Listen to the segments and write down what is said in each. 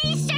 station!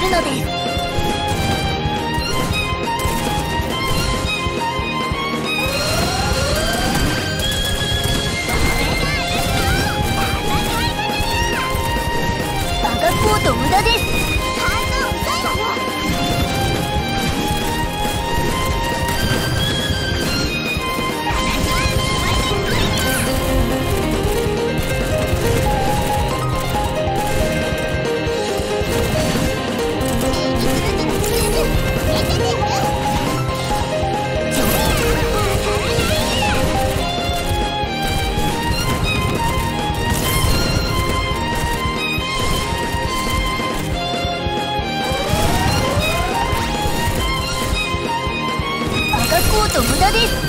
れるので。す。無駄です。と無駄です。